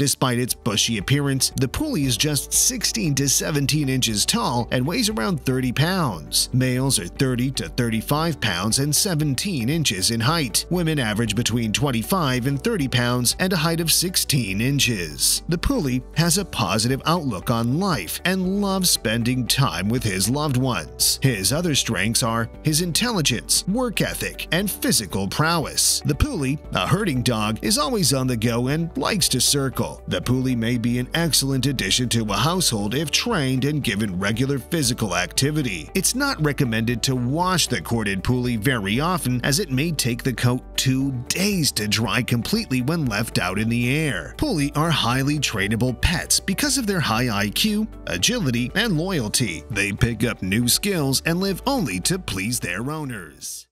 Despite its bushy appearance, the Puli is just 16 to 17 inches tall and weighs around 30 pounds. Males are 30 to 35 pounds and 17 inches in height. Women average between 25 and 30 pounds and a height of 16 inches. The Puli has a positive outlook on life and loves spending time with his loved ones. His other strengths are his intelligence, work ethic, and physical prowess. The Puli, a herding dog, is always on the go and likes to circle. The Puli may be an excellent addition to a household if trained and given regular physical activity. It's not recommended to wash the corded Puli very often as it may take the coat two days to dry completely when left out in the air. Puli are highly trainable pets because of their high IQ, agility, and loyalty. They pick up new skills and live only to please their owners.